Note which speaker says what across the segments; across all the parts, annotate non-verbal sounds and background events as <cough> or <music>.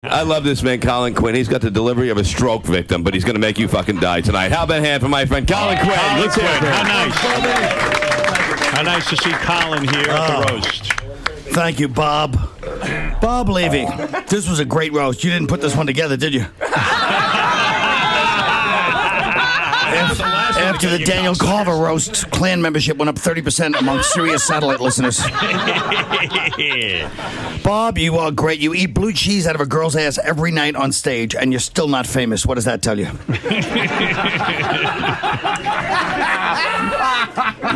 Speaker 1: <laughs> I love this man, Colin Quinn. He's got the delivery of a stroke victim, but he's going to make you fucking die tonight. How about a hand for my friend Colin Quinn?
Speaker 2: Colin
Speaker 1: Let's.
Speaker 2: Quinn, how nice. How nice to see Colin here at
Speaker 3: Oh.
Speaker 2: the roast.
Speaker 3: Thank you, Bob. Bob Levy, this was a great roast. You didn't put this one together, did you? <laughs> After, after the Daniel Carver roast, clan membership went up 30% among Sirius satellite listeners. <laughs> Bob, you are great. You eat blue cheese out of a girl's ass every night on stage, and you're still not famous. What does that tell you? <laughs>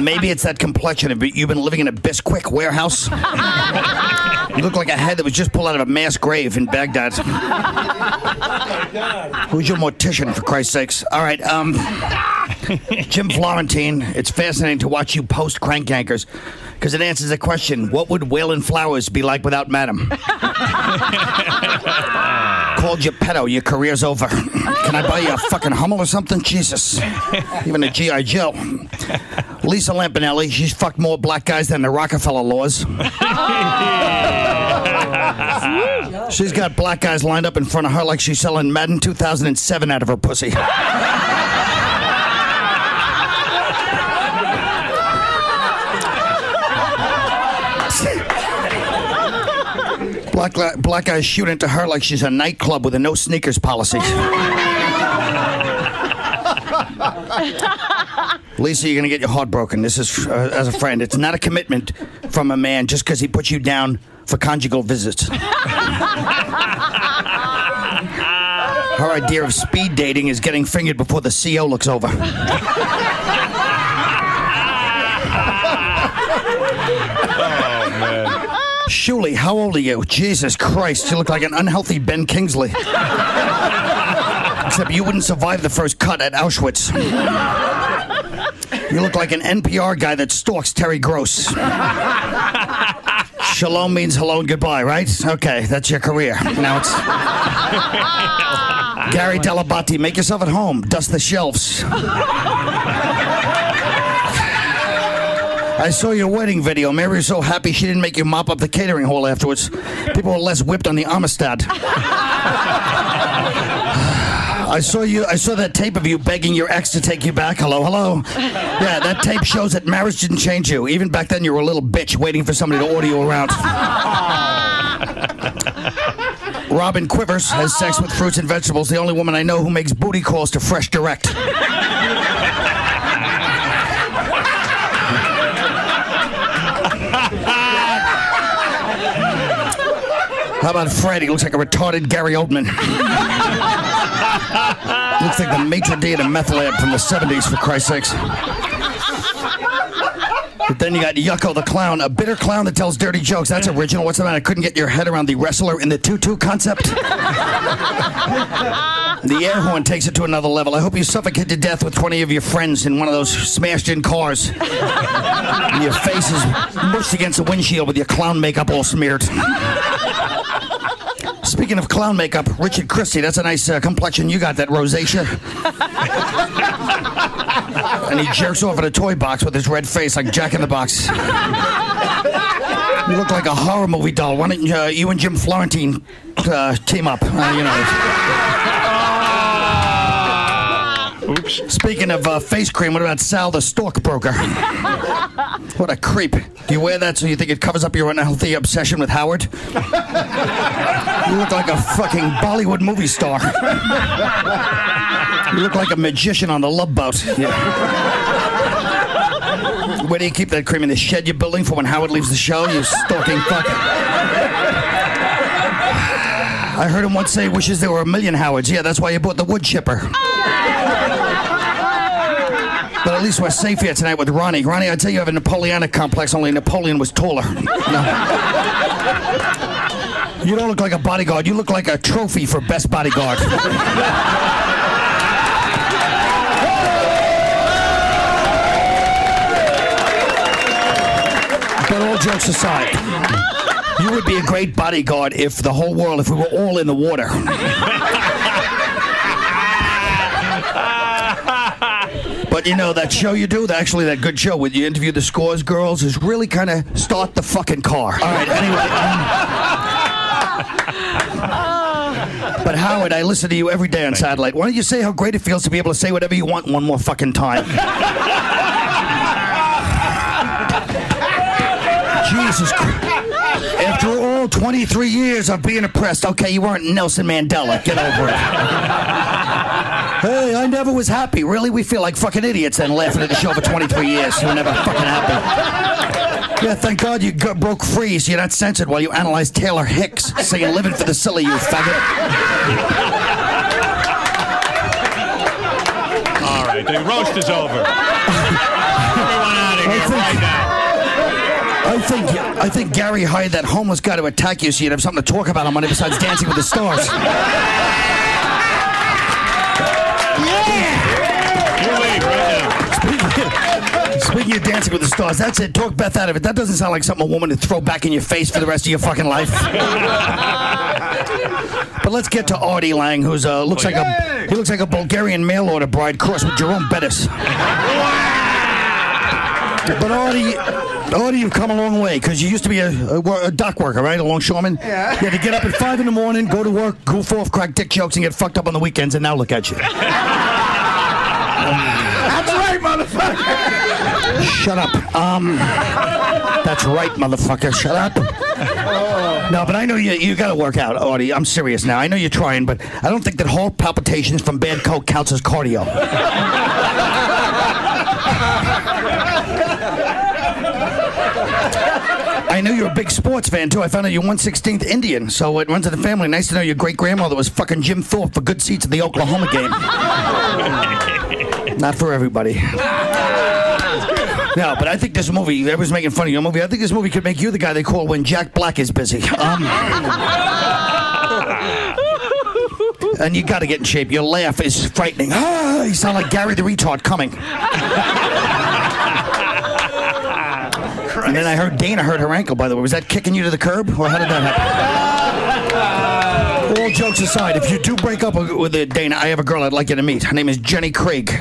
Speaker 3: Maybe it's that complexion. Have You've been living in a Bisquick warehouse. You look like a head that was just pulled out of a mass grave in Baghdad. Who's your mortician, for Christ's sakes? All right, um, <laughs> Jim Florentine. It's fascinating to watch you post Crank Yankers because it answers the question: What would Wayland Flowers be like without Madame? <laughs> Called you pedo. Your career's over. Can I buy you a fucking Hummel or something? Jesus. Even a GI Joe. Lisa Lampanelli. She's fucked more black guys than the Rockefeller laws. <laughs> She's got black guys lined up in front of her like she's selling Madden 2007 out of her pussy. <laughs> Black, black guys shoot into her like she's a nightclub with a no sneakers policy. <laughs> Lisa, you're gonna get your heart broken. This is uh, as a friend. It's not a commitment from a man just because he puts you down for conjugal visits. <laughs> Her idea of speed dating is getting fingered before the CO looks over. <laughs> Shuli, how old are you? Jesus Christ, you look like an unhealthy Ben Kingsley. Except you wouldn't survive the first cut at Auschwitz. You look like an NPR guy that stalks Terry Gross. Shalom means hello and goodbye, right? Okay, that's your career. Now it's. Gary Dell'Abate, make yourself at home. Dust the shelves. I saw your wedding video. Mary was so happy she didn't make you mop up the catering hall afterwards. People were less whipped on the Amistad. I saw you. I saw that tape of you begging your ex to take you back. Hello, hello. Yeah, that tape shows that marriage didn't change you. Even back then, you were a little bitch waiting for somebody to order you around. <laughs> Robin Quivers has sex with fruits and vegetables. The only woman I know who makes booty calls to Fresh Direct. How about Fred? He looks like a retarded Gary Oldman. <laughs> looks like the maitre d' at a meth lab from the 70s, for Christ's sakes. But then you got Yucko the clown, a bitter clown that tells dirty jokes. That's original. What's the matter? I couldn't get your head around the wrestler in the tutu concept. the air horn takes it to another level. I hope you suffocate to death with 20 of your friends in one of those smashed in cars. and your face is mushed against the windshield with your clown makeup all smeared. Speaking of clown makeup, Richard Christy, that's a nice uh, complexion you got, that rosacea. <laughs> and he jerks off in a toy box with his red face like Jack in the Box. You look like a horror movie doll. Why don't uh, you and Jim Florentine uh, team up? Uh, you know.
Speaker 2: Oops.
Speaker 3: Speaking of uh, face cream, what about Sal the stockbroker? <laughs> what a creep. Do you wear that so you think it covers up your unhealthy obsession with Howard? you look like a fucking Bollywood movie star. you look like a magician on the love boat. Yeah. Where do you keep that cream in the shed you're building for when Howard leaves the show? You stalking fuck. I heard him once say he wishes there were a million Howards. Yeah, that's why you bought the wood chipper. But at least we're safe here tonight with Ronnie. Ronnie, I tell you, you have a Napoleonic complex, only Napoleon was taller. No. You don't look like a bodyguard. You look like a trophy for best bodyguard. but all jokes aside, you would be a great bodyguard if the whole world, if we were all in the water. But you know that show you do, actually that good show where you interview the scores girls is really kind of start the fucking car. All right, anyway. um, <laughs> But Howard, I listen to you every day on satellite. Why don't you say how great it feels to be able to say whatever you want one more fucking time? <laughs> Jesus Christ. After all 23 years of being oppressed, okay, you weren't Nelson Mandela. Get over it. <laughs> Hey, I never was happy. Really? We feel like fucking idiots then laughing at the show for 23 years. You were never fucking happy. Yeah, thank God you got, broke free so you're not censored while you analyze Taylor Hicks saying living for the silly, you faggot.
Speaker 2: All right, the roast is over. <laughs> Everyone out of
Speaker 3: I
Speaker 2: here
Speaker 3: think-
Speaker 2: right now.
Speaker 3: I think I think Gary hired that homeless guy to attack you so you'd have something to talk about on Monday besides Dancing with the Stars. Speaking of Dancing with the Stars, that's it. Talk Beth out of it. That doesn't sound like something a woman would throw back in your face for the rest of your fucking life. but let's get to Artie Lange, who's uh, looks like a he looks like a Bulgarian mail order bride crossed with Jerome Bettis. But Artie, Artie, you've come a long way because you used to be a, a, a dock worker, right? A longshoreman. Yeah. You had to get up at five in the morning, go to work, goof off, crack dick jokes, and get fucked up on the weekends. And now look at you.
Speaker 4: That's right, motherfucker.
Speaker 3: Shut up. Um, that's right, motherfucker. Shut up. No, but I know you. You got to work out, Artie. I'm serious now. I know you're trying, but I don't think that heart palpitations from bad coke counts as cardio. I know you're a big sports fan too. I found out you're 116th Indian, so it runs in the family. Nice to know your great grandmother was fucking Jim Thorpe for good seats at the Oklahoma game. Not for everybody. <laughs> No, but I think this movie, everyone's making fun of your movie. I think this movie could make you the guy they call when Jack Black is busy. Um, <laughs> and you got to get in shape. Your laugh is frightening. Ah, you sound like Gary the retard coming. <laughs> And then I heard Dana hurt her ankle, by the way. Was that kicking you to the curb? Or how did that happen? All jokes aside, if you do break up with uh, Dana, I have a girl I'd like you to meet. Her name is Jenny Craig. You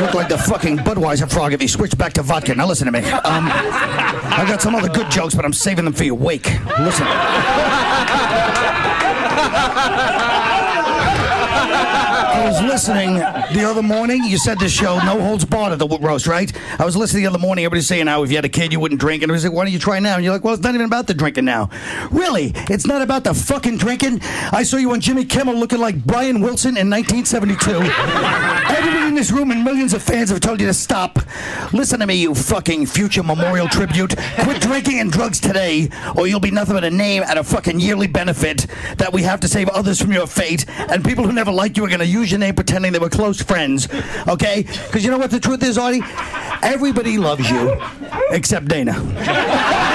Speaker 3: look like the fucking Budweiser frog if you switch back to vodka. Now listen to me. Um, I got some other good jokes, but I'm saving them for your wake. Listen. I was listening the other morning. You said this show, no holds barred at the roast, right? I was listening the other morning. Everybody's saying how if you had a kid, you wouldn't drink. And I was like, why don't you try now? And you're like, well, it's not even about the drinking now. Really? It's not about the fucking drinking? I saw you on Jimmy Kimmel looking like Brian Wilson in 1972. Everybody in this room and millions of fans have told you to stop. Listen to me, you fucking future memorial tribute. Quit drinking and drugs today, or you'll be nothing but a name at a fucking yearly benefit that we have to save others from your fate. And people who never liked you were going to use your name pretending they were close friends. Okay? Because you know what the truth is, Artie? Everybody loves you except Dana.